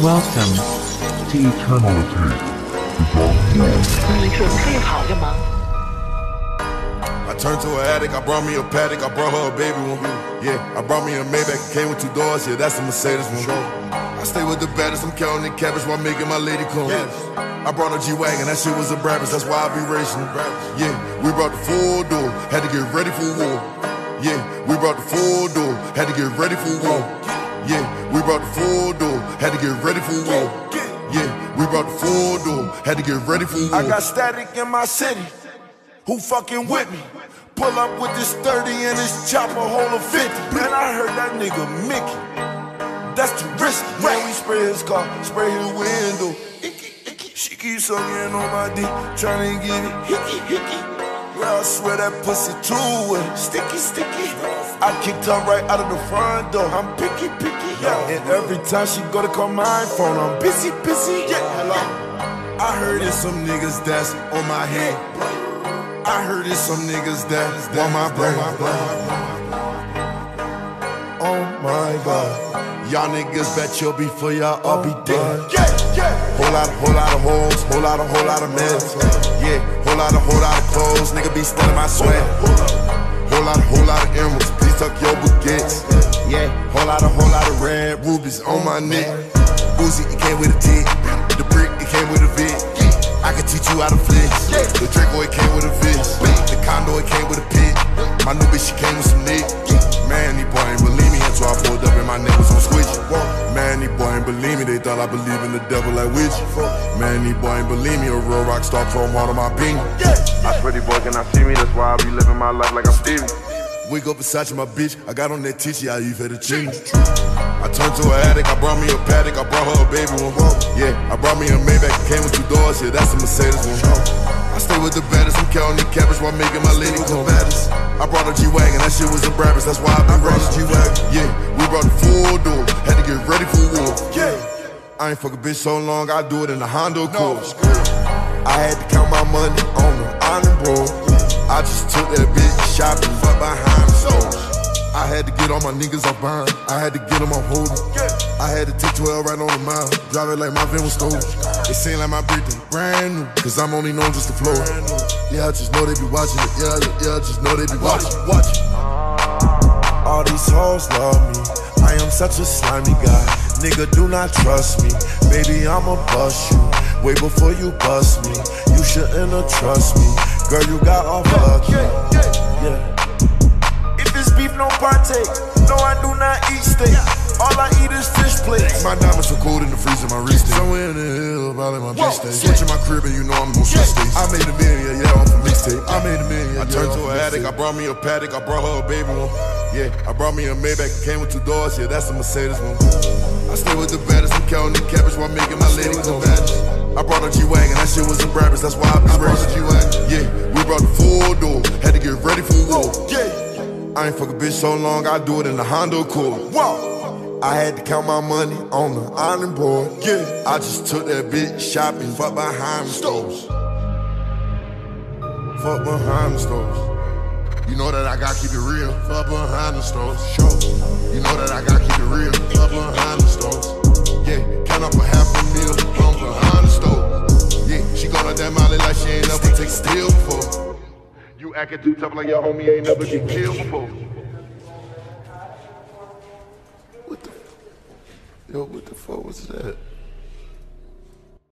Welcome to eternity. I turned to an addict, I brought me a Patek, I brought her a baby one. Yeah, I brought me a Maybach, came with two doors, yeah, that's a Mercedes one. I stay with the baddest, I'm counting the cabbage while making my lady come. I brought a G Wagon, that shit was a Brabus, that's why I be racing. Yeah, we brought the full door, had to get ready for war. Yeah, we brought the full door, had to get ready for war. Yeah, we brought the full door, had to get ready for war. Yeah, we brought the full door, had to get ready for war. I got static in my city. Who fucking with me? Pull up with this 30 and this chopper hold a 50. Man, I heard that nigga Mickey. That's too risky. Man, we spray his car, spray his window. Icky, icky. She keeps sucking on my dick, trying to get it hickey, hickey. I swear that pussy too wet. Sticky, sticky. I kicked her right out of the front door. I'm picky, picky. Yeah. And every time she go to call my phone, I'm busy, busy. Yeah. Hello. I heard it's some niggas that's on my head. I heard it's some niggas that want my brain. My God. Y'all niggas bet you'll be for y'all, I'll be dead. Yeah, yeah. Whole lot, whole lot of hoes, whole lot, of whole lot of men. Yeah, whole lot, of whole lot of clothes, nigga be stealing my swag. Whole lot, whole lot of emeralds, please tuck your baguettes. Yeah, whole lot, of whole lot of red rubies on my neck. Uzi, it came with a tick. The brick, it came with a vid. I can teach you how to flex. The Draco, it came with a fish. The condo, it came with a pit. My new bitch, she came with some nick. Man, these boy ain't believe me, they thought I believe in the devil like witch. Man, these boy ain't believe me, a real rock star chrome heart on my beanie. I swear these boys cannot see me, that's why I be living my life like I'm Stevie. Wake up Versace, my bitch. I got on that titty, I you fettuccine. I turned to an addict, I brought me a Patek, I brought her a baby one. Yeah, I brought me a Maybach, came with two doors, yeah, that's a Mercedes one. I stay with the baddest, I'm counting the cabbage while making my lady come. I brought a G-Wagon, that shit was a Brabus, that's why I been racing. G-Wagon. Yeah, brought the full door, had to get ready for war. Yeah. I ain't fuck a bitch so long, I do it in the Honda Accord. I had to count my money on the island board. I just took that bitch shopping, but behind the stores. I had to get all my niggas off burn. I had to get them off holding. I had to take 12 right on the mile. Drive it like my van was stolen. It seemed like my birthday brand new. Cause I'm only known just to floor. Yeah, I just know they be watching it. Yeah, yeah, I just know they be watching. Watch. All these hoes love me. I am such a slimy guy. Nigga, do not trust me. Baby, I'ma bust you. Way before you bust me. You shouldn't have trust me. Girl, you got off lucky. Yeah. If it's beef, no partake. No, I do not eat steak. All I eat is fish plates. My diamonds are cold in the freezer, my wrist stay. Somewhere in the hill, probably my bitch stay. Switching my crib and you know I'm gon' switch states. I made a million, yeah, off a mixtape. I made a million. I turned to an addict, I brought me a Patek, I brought her a baby one. Yeah, I brought me a Maybach, it came with two doors, yeah, that's a Mercedes one. I stay with the baddest, I'm counting the cabbage while making my lady come. I brought a G-Wagon, that shit was a Brabus, that's why I be racing. Yeah, we brought the full door, had to get ready for war. Yeah. I ain't fuck a bitch so long, I do it in the Honda Accord. Whoa. I had to count my money on the iron board. Yeah, I just took that bitch shopping, fuck behind the stores. Fuck behind the stores. You know that I gotta keep it real. Fuck behind the stores. Sure. You know that I gotta keep it real. Fuck behind the stores. Yeah, count up a half a meal. From behind the stove. Yeah, she gonna that molly like she ain't never take steal before. You acting too tough like your homie ain't never get killed before. What the? Yo, what the fuck was that?